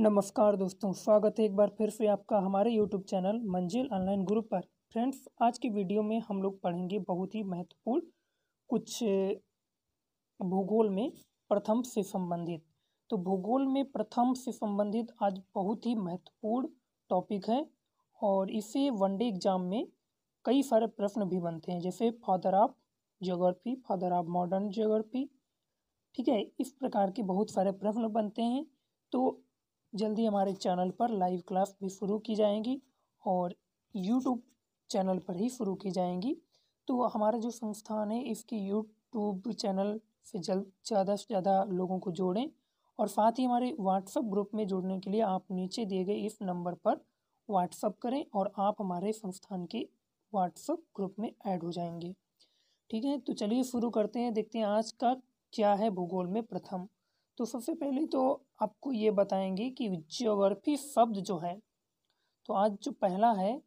नमस्कार दोस्तों, स्वागत है एक बार फिर से आपका हमारे YouTube channel Manzil online group पर। फ्रेंड्स आज की वीडियो में हम लोग पढ़ेंगे बहुत ही महत्वपूर्ण कुछ भूगोल में प्रथम से संबंधित। तो भूगोल में प्रथम से संबंधित आज बहुत ही महत्वपूर्ण टॉपिक है और इसे वनडे एग्ज़ाम में कई सारे प्रश्न भी बनते हैं, जैसे father of geography father of modern geography ठीक है? इस प्रकार के बहुत सारे प्रश्न बनते हैं। तो जल्दी हमारे चैनल पर लाइव क्लास भी शुरू की जाएँगी और यूट्यूब चैनल पर ही शुरू की जाएँगी। तो हमारा जो संस्थान है, इसकी यूट्यूब चैनल से जल्द ज़्यादा से ज़्यादा लोगों को जोड़ें और साथ ही हमारे व्हाट्सअप ग्रुप में जुड़ने के लिए आप नीचे दिए गए इस नंबर पर व्हाट्सअप करें और आप हमारे संस्थान के व्हाट्सअप ग्रुप में ऐड हो जाएँगे। ठीक है तो चलिए शुरू करते हैं, देखते हैं आज का क्या है भूगोल में प्रथम। तो सबसे पहले तो आपको ये बताएँगे कि जियोग्राफी शब्द जो है तो आज जो पहला है,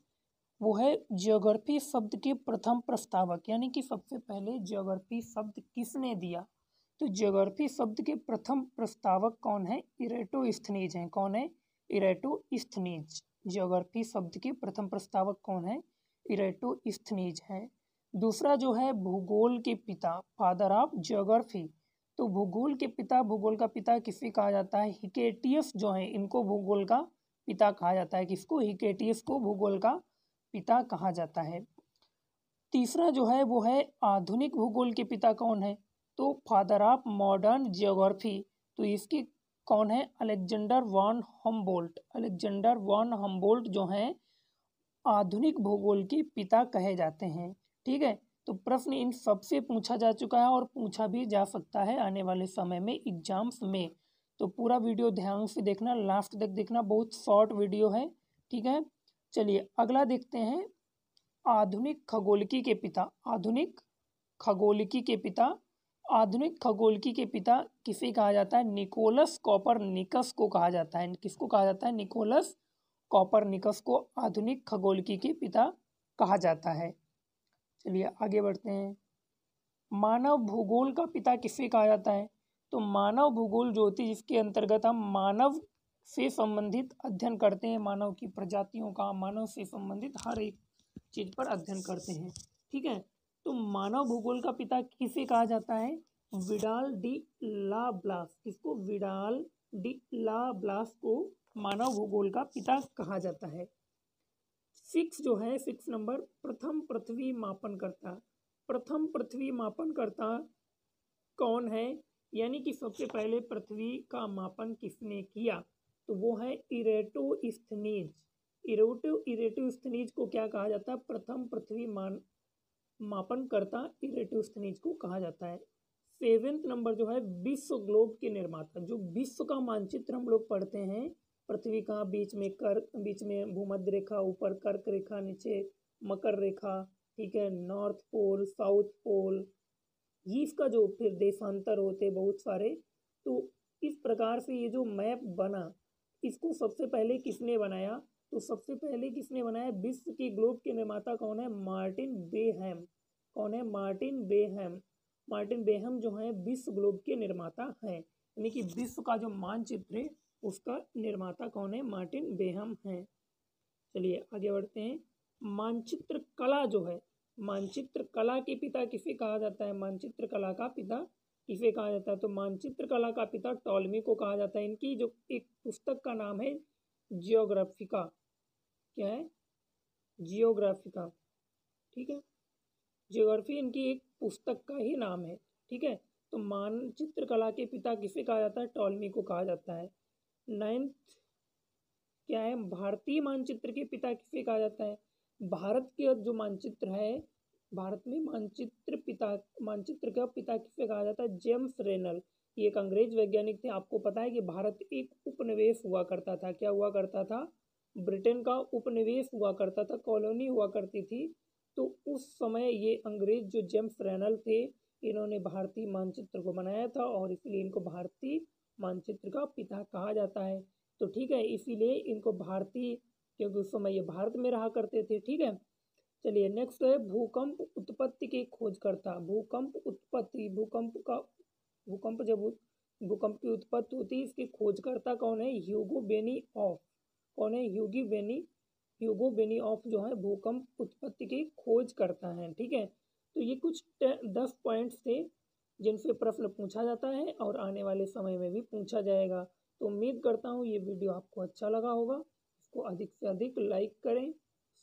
वो है जियोग्राफी शब्द के प्रथम प्रस्तावक। यानी कि सबसे पहले जियोग्राफी शब्द किसने दिया? तो जियोग्राफी शब्द के प्रथम प्रस्तावक कौन है? इरेटो स्थनीज हैं। कौन है? इरेटो स्थनीज। जियोग्राफी शब्द के प्रथम प्रस्तावक कौन है? इरेटो स्थनीज हैं। दूसरा जो है, भूगोल के पिता, फादर ऑफ़ जियोग्राफी। तो भूगोल के पिता, भूगोल का पिता किसे कहा जाता है? हिकेटियस जो है, इनको भूगोल का पिता कहा जाता है। किसको? हिकेटियस को भूगोल का पिता कहा जाता है। तीसरा जो है, वो है आधुनिक भूगोल के पिता कौन है? तो फादर ऑफ़ मॉडर्न जियोग्राफी। तो इसके कौन है? Alexander von Humboldt. Alexander von Humboldt जो हैं, आधुनिक भूगोल के पिता कहे जाते हैं। ठीक है? तो प्रश्न इन सबसे पूछा जा चुका है और पूछा भी जा सकता है आने वाले समय में एग्ज़ाम्स में। तो पूरा वीडियो ध्यान से देखना, लास्ट तक देखना, बहुत शॉर्ट वीडियो है, ठीक है? चलिए, अगला देखते हैं। आधुनिक खगोलिकी के पिता, आधुनिक खगोलिकी के पिता, आधुनिक खगोलिकी के पिता किसे कहा जाता है? निकोलस कॉपर निकस को कहा जाता है। किसको कहा जाता है? निकोलस कॉपर निकस को आधुनिक खगोलिकी के पिता कहा जाता है। चलिए आगे बढ़ते हैं। मानव भूगोल का पिता किसे कहा जाता है? तो मानव भूगोल ज्योति जिसके अंतर्गत हम मानव से संबंधित अध्ययन करते हैं, मानव की प्रजातियों का मानव से संबंधित हर एक चीज़ पर अध्ययन करते हैं, ठीक है? तो मानव भूगोल का पिता किसे कहा जाता है? विडाल डी ला ब्लास किसको? विडाल डी ला ब्लास को मानव भूगोल का पिता कहा जाता है। सिक्स जो है, सिक्स नंबर, प्रथम पृथ्वी मापन करता प्रथम पृथ्वी मापन करता कौन है? यानी कि सबसे पहले पृथ्वी का मापन किसने किया? तो वो है इरेटो स्थनीज इरेटो इरेटो स्थनीज को क्या कहा जाता है? प्रथम पृथ्वी मान मापन करता इरेटो स्थनीज को कहा जाता है। सेवेंथ नंबर जो है, विश्व ग्लोब के निर्माता। जो विश्व का मानचित्र हम लोग पढ़ते हैं पृथ्वी का बीच में कर, बीच में भूमध्य रेखा, ऊपर कर्क रेखा, नीचे मकर रेखा, ठीक है, नॉर्थ पोल, साउथ पोल, ये इसका जो फिर देशांतर होते बहुत सारे तो इस प्रकार से ये जो मैप बना, इसको सबसे पहले किसने बनाया? तो सबसे पहले किसने बनाया? विश्व की ग्लोब के निर्माता कौन है? Martin Behaim. कौन है? Martin Behaim. मार्टिन बेहम जो है, विश्व ग्लोब के निर्माता हैं। यानी कि विश्व का जो मानचित्र है उसका निर्माता कौन है? मार्टिन बेहम है। चलिए, आगे बढ़ते हैं। मानचित्र कला जो है, मानचित्र कला के पिता किसे कहा जाता है? मानचित्र कला का पिता किसे कहा जाता है? तो मानचित्र कला का पिता टॉलमी को कहा जाता है। इनकी जो एक पुस्तक का नाम है, जियोग्राफिका। क्या है? जियोग्राफिका। ठीक है? जियोग्राफी इनकी एक पुस्तक का ही नाम है। ठीक है? तो मानचित्र कला के पिता किसे कहा जाता है? टॉलमी को कहा जाता है। नाइन्थ क्या है? भारतीय मानचित्र के पिता किसे कहा जाता है? भारत के जो मानचित्र है, भारत में मानचित्र पिता, मानचित्र का पिता किसे कहा जाता है? James Rennell. ये एक अंग्रेज़ वैज्ञानिक थे। आपको पता है कि भारत एक उपनिवेश हुआ करता था। क्या हुआ करता था? ब्रिटेन का उपनिवेश हुआ करता था, कॉलोनी हुआ करती थी। तो उस समय ये अंग्रेज़ जो जेम्स रेनल थे, इन्होंने भारतीय मानचित्र को बनाया था और इसलिए इनको भारतीय मानचित्र का पिता कहा जाता है। तो ठीक है, इसीलिए इनको भारतीय, क्योंकि उस समय ये भारत में रहा करते थे, ठीक है? चलिए नेक्स्ट है, भूकंप उत्पत्ति के खोजकर्ता भूकंप उत्पत्ति, भूकंप का, भूकंप जब भूकंप की उत्पत्ति होती है इसके खोजकर्ता कौन है? ह्यूगो बेनी ऑफ़ कौन है? Hugo Benioff, Hugo Benioff जो है, भूकंप उत्पत्ति की खोज करता है, ठीक है? तो ये कुछ दस पॉइंट्स थे। जिनसे प्रश्न पूछा जाता है और आने वाले समय में भी पूछा जाएगा। तो उम्मीद करता हूँ ये वीडियो आपको अच्छा लगा होगा। इसको अधिक से अधिक लाइक करें,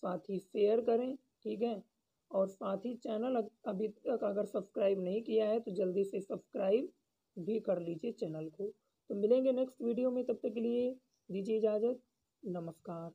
साथ ही शेयर करें, ठीक है? और साथ ही चैनल अभी तक अगर सब्सक्राइब नहीं किया है तो जल्दी से सब्सक्राइब भी कर लीजिए चैनल को। तो मिलेंगे नेक्स्ट वीडियो में, तब तक के लिए दीजिए इजाज़त। नमस्कार।